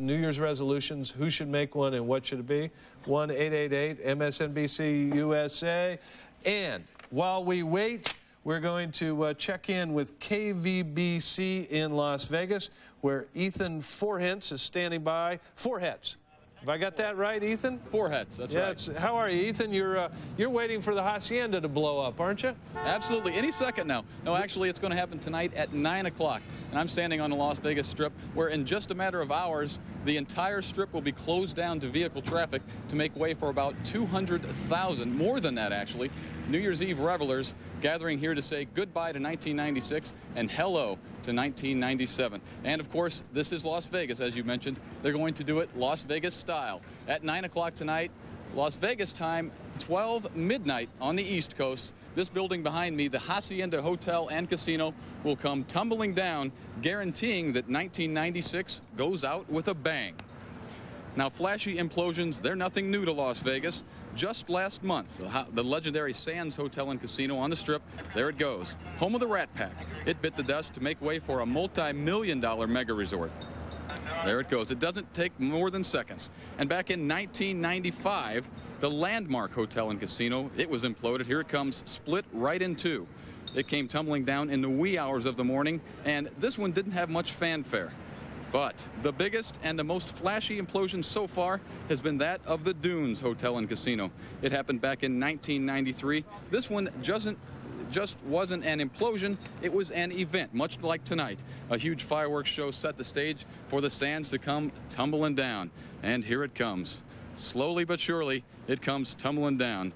New Year's resolutions, who should make one and what should it be? 1 888 MSNBC USA. And while we wait, we're going to uh, check in with KVBC in Las Vegas, where Ethan Forhents is standing by. Forhetz. Have I got that right, Ethan? Foreheads, that's yeah, right. How are you, Ethan? You're uh, you're waiting for the hacienda to blow up, aren't you? Absolutely. Any second now. No, actually, it's going to happen tonight at 9 o'clock. And I'm standing on the Las Vegas Strip, where in just a matter of hours, the entire strip will be closed down to vehicle traffic to make way for about 200,000, more than that, actually, New Year's Eve revelers gathering here to say goodbye to 1996 and hello to 1997. And of course, this is Las Vegas, as you mentioned. They're going to do it Las Vegas style. At 9 o'clock tonight, Las Vegas time, 12 midnight on the East Coast. This building behind me, the Hacienda Hotel and Casino, will come tumbling down, guaranteeing that 1996 goes out with a bang. Now, flashy implosions, they're nothing new to Las Vegas. Just last month, the, legendary Sands Hotel and Casino on the Strip, there it goes. Home of the Rat Pack. It bit the dust to make way for a multi-million dollar mega resort. There it goes. It doesn't take more than seconds. And back in 1995, the Landmark Hotel and Casino, it was imploded. Here it comes, split right in two. It came tumbling down in the wee hours of the morning, and this one didn't have much fanfare. But the biggest and the most flashy implosion so far has been that of the Dunes Hotel and Casino. It happened back in 1993. This one just wasn't an implosion, it was an event, much like tonight. A huge fireworks show set the stage for the sands to come tumbling down. And here it comes. Slowly but surely, it comes tumbling down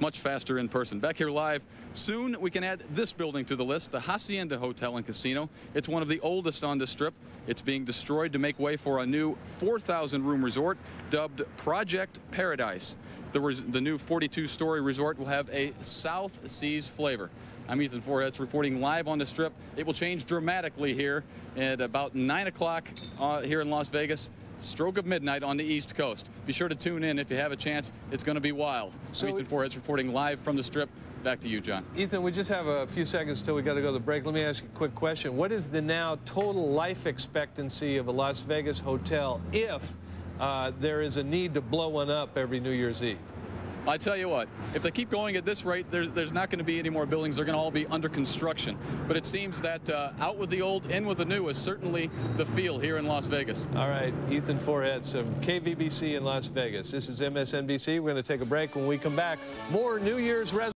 much faster in person. Back here live, soon we can add this building to the list, the Hacienda Hotel and Casino. It's one of the oldest on the strip. It's being destroyed to make way for a new 4,000 room resort dubbed Project Paradise. The, the new 42-story resort will have a South Seas flavor. I'm Ethan Forhetz reporting live on the Strip. It will change dramatically here at about 9 o'clock uh, here in Las Vegas stroke of midnight on the East Coast. Be sure to tune in if you have a chance. It's going to be wild. So Ethan Forhetz reporting live from the Strip. Back to you, John. Ethan, we just have a few seconds till we got to go to the break. Let me ask you a quick question. What is the now total life expectancy of a Las Vegas hotel if uh, there is a need to blow one up every New Year's Eve? I tell you what, if they keep going at this rate, there, there's not going to be any more buildings. They're going to all be under construction. But it seems that uh, out with the old, in with the new is certainly the feel here in Las Vegas. All right, Ethan Forhetz of KVBC in Las Vegas. This is MSNBC. We're going to take a break. When we come back, more New Year's resolutions.